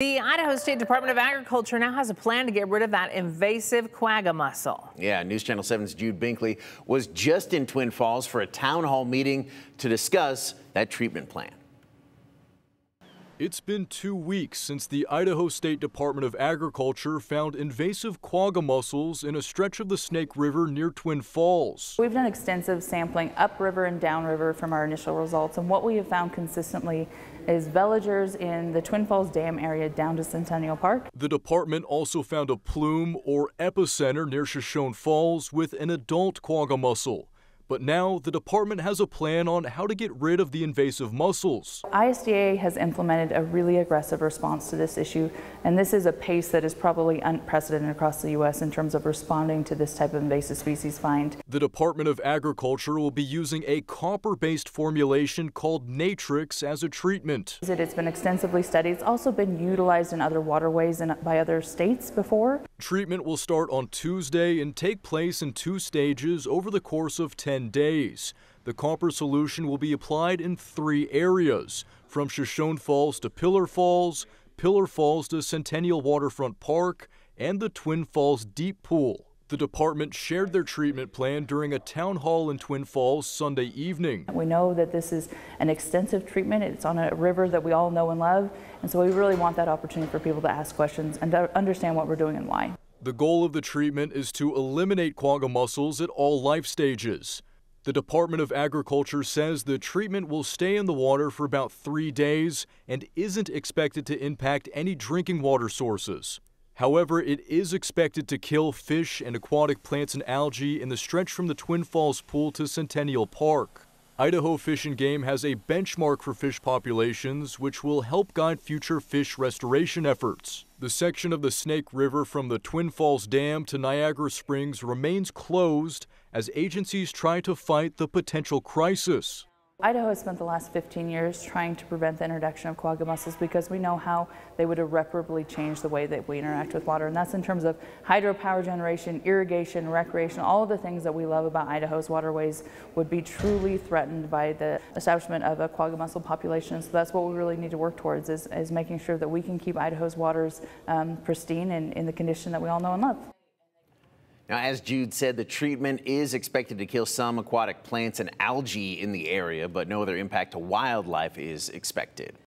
The Idaho State Department of Agriculture now has a plan to get rid of that invasive quagga mussel. Yeah, News Channel 7's Jude Binkley was just in Twin Falls for a town hall meeting to discuss that treatment plan. It's been two weeks since the Idaho State Department of Agriculture found invasive quagga mussels in a stretch of the Snake River near Twin Falls. We've done extensive sampling upriver and downriver from our initial results, and what we have found consistently is veligers in the Twin Falls Dam area down to Centennial Park. The department also found a plume or epicenter near Shoshone Falls with an adult quagga mussel. But now the department has a plan on how to get rid of the invasive mussels. ISDA has implemented a really aggressive response to this issue, and this is a pace that is probably unprecedented across the U.S. in terms of responding to this type of invasive species find. The Department of Agriculture will be using a copper-based formulation called Natrix as a treatment. It's been extensively studied. It's also been utilized in other waterways and by other states before. Treatment will start on Tuesday and take place in two stages over the course of 10 10 days. The copper solution will be applied in three areas, from Shoshone Falls to Pillar Falls, Pillar Falls to Centennial Waterfront Park, and the Twin Falls Deep Pool. The department shared their treatment plan during a town hall in Twin Falls Sunday evening. We know that this is an extensive treatment. It's on a river that we all know and love, and so we really want that opportunity for people to ask questions and to understand what we're doing and why. The goal of the treatment is to eliminate quagga mussels at all life stages. The Department of Agriculture says the treatment will stay in the water for about three days and isn't expected to impact any drinking water sources. However, it is expected to kill fish and aquatic plants and algae in the stretch from the Twin Falls Pool to Centennial Park. Idaho Fish and Game has a benchmark for fish populations which will help guide future fish restoration efforts. The section of the Snake River from the Twin Falls Dam to Niagara Springs remains closed as agencies try to fight the potential crisis. Idaho has spent the last 15 years trying to prevent the introduction of quagga mussels because we know how they would irreparably change the way that we interact with water. And that's in terms of hydropower generation, irrigation, recreation, all of the things that we love about Idaho's waterways would be truly threatened by the establishment of a quagga mussel population. So that's what we really need to work towards is, is making sure that we can keep Idaho's waters um, pristine and in the condition that we all know and love. Now, as Jude said, the treatment is expected to kill some aquatic plants and algae in the area, but no other impact to wildlife is expected.